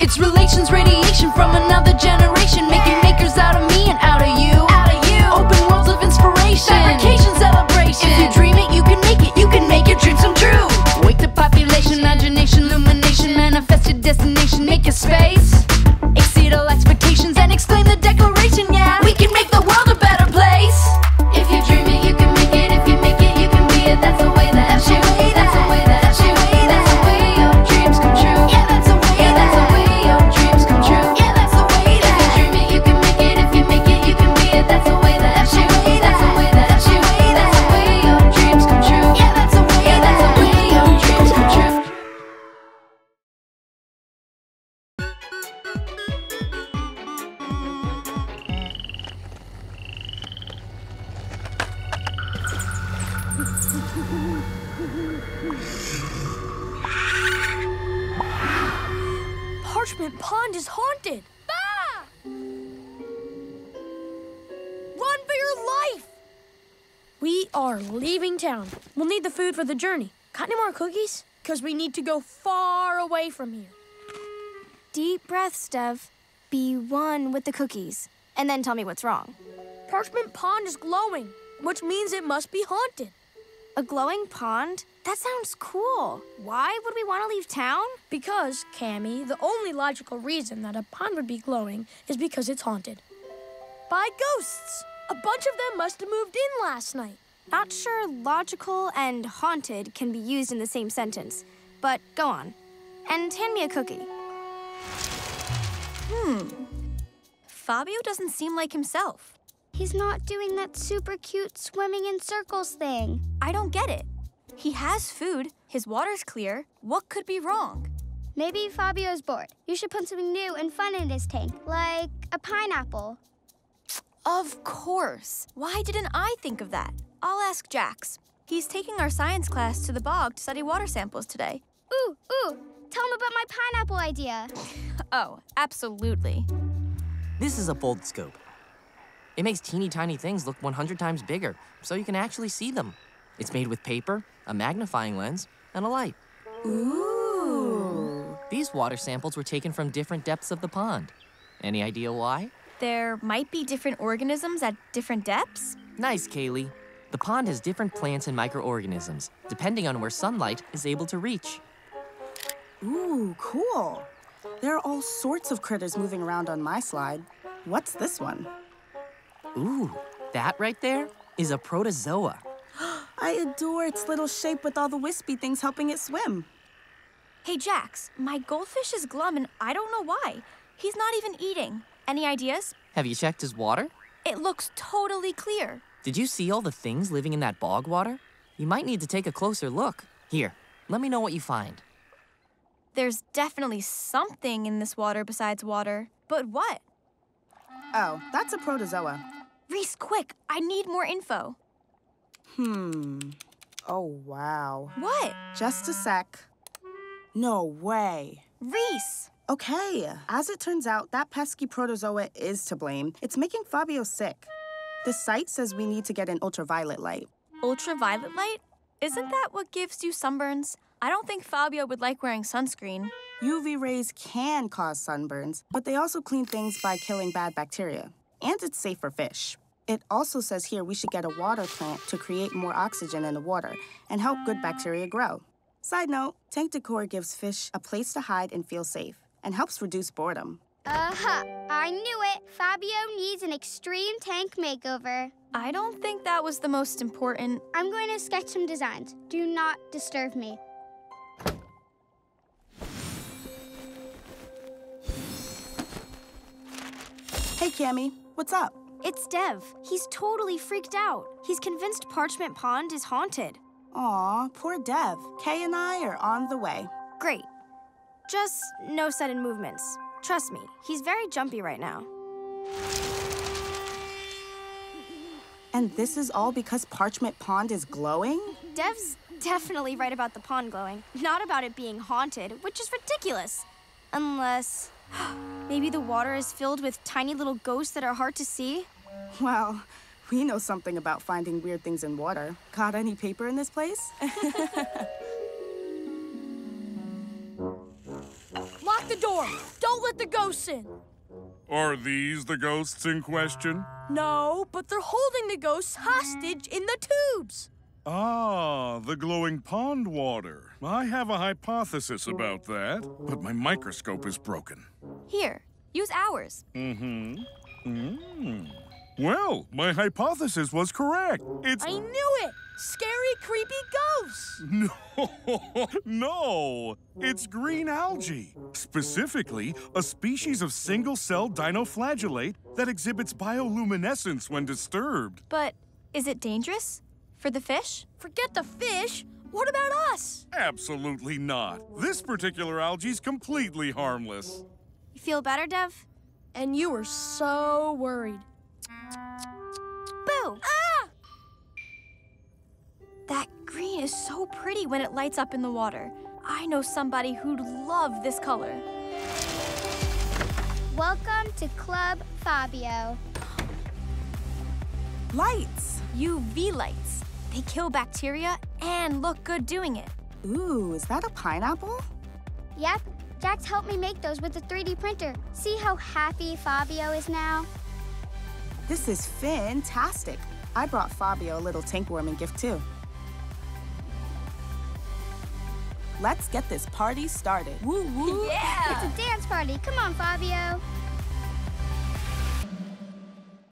It's relations radiation from another generation, making makers out of me and out of you. Out of you. Open worlds of inspiration, fabrication celebration. Parchment Pond is haunted. Run for your life! We are leaving town. We'll need the food for the journey. Got any more cookies? Because we need to go far away from here. Deep breaths, Dev. Be one with the cookies. And then tell me what's wrong. Parchment Pond is glowing, which means it must be haunted. A glowing pond? That sounds cool. Why would we want to leave town? Because, Cammy, the only logical reason that a pond would be glowing is because it's haunted. By ghosts! A bunch of them must have moved in last night. Not sure logical and haunted can be used in the same sentence, but go on. And hand me a cookie. Hmm. Fabio doesn't seem like himself. He's not doing that super cute swimming in circles thing. I don't get it. He has food, his water's clear. What could be wrong? Maybe Fabio's bored. You should put something new and fun in his tank, like a pineapple. Of course. Why didn't I think of that? I'll ask Jax. He's taking our science class to the bog to study water samples today. Ooh, ooh, tell him about my pineapple idea. Oh, absolutely. This is a foldscope. It makes teeny tiny things look 100 times bigger, so you can actually see them. It's made with paper, a magnifying lens, and a light. Ooh. These water samples were taken from different depths of the pond. Any idea why? There might be different organisms at different depths? Nice, Kaylee. The pond has different plants and microorganisms, depending on where sunlight is able to reach. Ooh, cool. There are all sorts of critters moving around on my slide. What's this one? Ooh, that right there is a protozoa. I adore its little shape with all the wispy things helping it swim. Hey, Jax, my goldfish is glum and I don't know why. He's not even eating. Any ideas? Have you checked his water? It looks totally clear. Did you see all the things living in that bog water? You might need to take a closer look. Here, let me know what you find. There's definitely something in this water besides water. But what? Oh, that's a protozoa. Reese, quick, I need more info. Hmm. Oh, wow. What? Just a sec. No way. Reese! Okay, as it turns out, that pesky protozoa is to blame. It's making Fabio sick. The site says we need to get an ultraviolet light. Ultraviolet light? Isn't that what gives you sunburns? I don't think Fabio would like wearing sunscreen. UV rays can cause sunburns, but they also clean things by killing bad bacteria. And it's safe for fish. It also says here we should get a water plant to create more oxygen in the water and help good bacteria grow. Side note, tank decor gives fish a place to hide and feel safe and helps reduce boredom. Uh-huh, I knew it. Fabio needs an extreme tank makeover. I don't think that was the most important. I'm going to sketch some designs. Do not disturb me. Cammy, what's up? It's Dev. He's totally freaked out. He's convinced Parchment Pond is haunted. Aw, poor Dev. Kay and I are on the way. Great. Just no sudden movements. Trust me, he's very jumpy right now. And this is all because Parchment Pond is glowing? Dev's definitely right about the pond glowing, not about it being haunted, which is ridiculous. Unless maybe the water is filled with tiny little ghosts that are hard to see? Well, we know something about finding weird things in water. Got any paper in this place? Lock the door! Don't let the ghosts in! Are these the ghosts in question? No, but they're holding the ghosts hostage in the tubes! Ah, the glowing pond water. I have a hypothesis about that, but my microscope is broken. Here, use ours. Mm-hmm. Mm. Well, my hypothesis was correct. It's I knew it! Scary, creepy ghosts! no, no. It's green algae. Specifically, a species of single-cell dinoflagellate that exhibits bioluminescence when disturbed. But is it dangerous? For the fish? Forget the fish. What about us? Absolutely not. This particular algae's completely harmless. You feel better, Dev? And you were so worried. Boo! Ah! That green is so pretty when it lights up in the water. I know somebody who'd love this color. Welcome to Club Fabio. Lights! UV lights. They kill bacteria and look good doing it. Ooh, is that a pineapple? Yep, Jax helped me make those with the 3D printer. See how happy Fabio is now? This is fantastic. I brought Fabio a little tankworm gift too. Let's get this party started. Woo woo! Yeah! It's a dance party. Come on, Fabio.